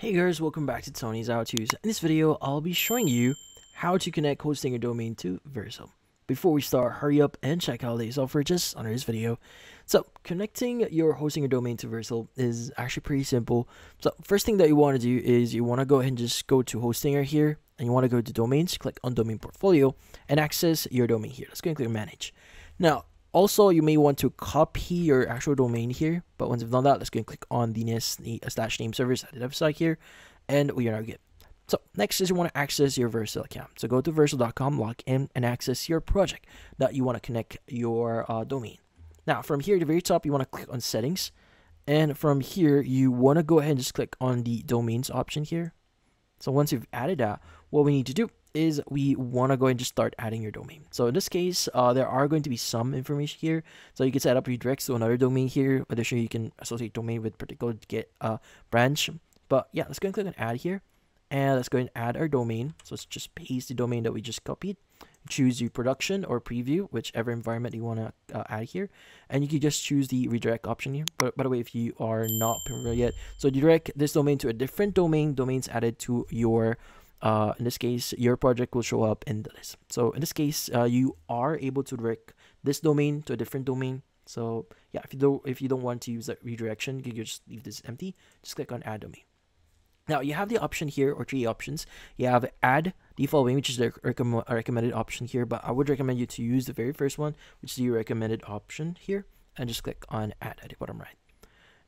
Hey guys, welcome back to Tony's How To's. In this video, I'll be showing you how to connect Hostinger domain to Vercel. Before we start, hurry up and check out the software just under this video. So, connecting your Hostinger domain to Vercel is actually pretty simple. So, first thing that you want to do is you want to go ahead and just go to Hostinger here, and you want to go to Domains, click on Domain Portfolio, and access your domain here. Let's go and click Manage. Now, also, you may want to copy your actual domain here, but once you've done that, let's go and click on the DNS slash name servers at the website here, and we are now good. So next is you want to access your Vercel account. So go to vercel.com, log in, and access your project that you want to connect your uh, domain. Now from here at the very top, you want to click on settings, and from here you want to go ahead and just click on the domains option here. So once you've added that, what we need to do is we want to go and just start adding your domain. So in this case, uh, there are going to be some information here. So you can set up redirects to another domain here. Additionally, you can associate domain with particular Git uh, branch. But yeah, let's go and click on add here. And let's go and add our domain. So let's just paste the domain that we just copied. Choose your production or preview, whichever environment you want to uh, add here. And you can just choose the redirect option here. But by the way, if you are not familiar yet, so direct this domain to a different domain, domains added to your uh, in this case, your project will show up in the list. So in this case, uh, you are able to direct this domain to a different domain. So yeah, if you don't if you don't want to use that redirection, you can just leave this empty. Just click on add domain. Now you have the option here or three options. You have add default domain, which is the recommended option here, but I would recommend you to use the very first one, which is the recommended option here, and just click on add at the bottom right.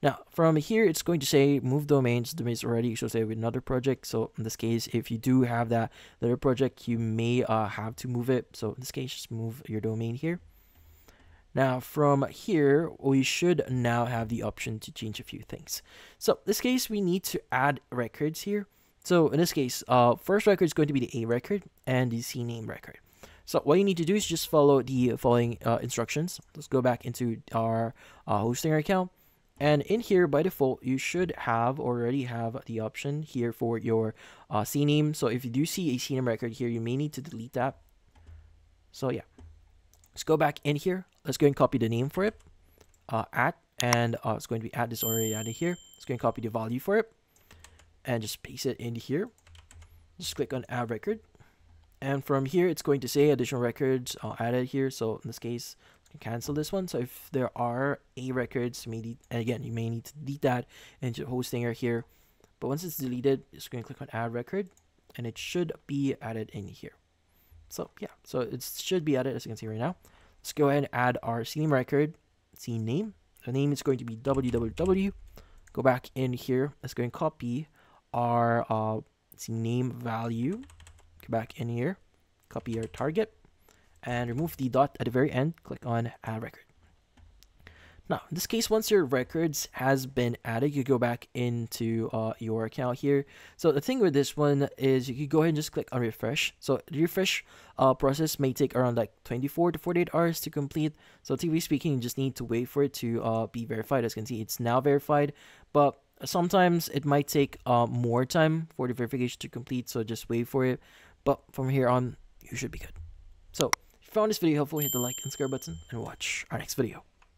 Now, from here, it's going to say move domains. Domains already associated with another project. So in this case, if you do have that other project, you may uh, have to move it. So in this case, just move your domain here. Now, from here, we should now have the option to change a few things. So in this case, we need to add records here. So in this case, uh, first record is going to be the A record and the CNAME record. So what you need to do is just follow the following uh, instructions. Let's go back into our uh, hosting account. And in here, by default, you should have already have the option here for your uh, CNAME. So if you do see a CNAME record here, you may need to delete that. So yeah, let's go back in here. Let's go and copy the name for it. Uh, at, and uh, it's going to be at this already added here. Let's go and copy the value for it. And just paste it in here. Just click on add record. And from here, it's going to say additional records uh, added here. So in this case, cancel this one. So if there are A records, you may need, again, you may need to delete that and your into Hostinger here. But once it's deleted, just going to click on add record and it should be added in here. So yeah, so it should be added as you can see right now. Let's go ahead and add our CNAME record, CNAME. The name is going to be www. Go back in here. Let's go and copy our uh, CNAME value. Go back in here. Copy our target and remove the dot at the very end, click on add record. Now, in this case, once your records has been added, you go back into uh, your account here. So the thing with this one is you can go ahead and just click on refresh. So the refresh uh, process may take around like 24 to 48 hours to complete. So TV speaking, you just need to wait for it to uh, be verified. As you can see, it's now verified, but sometimes it might take uh, more time for the verification to complete. So just wait for it. But from here on, you should be good. So found this video helpful, hit the like and subscribe button and watch our next video.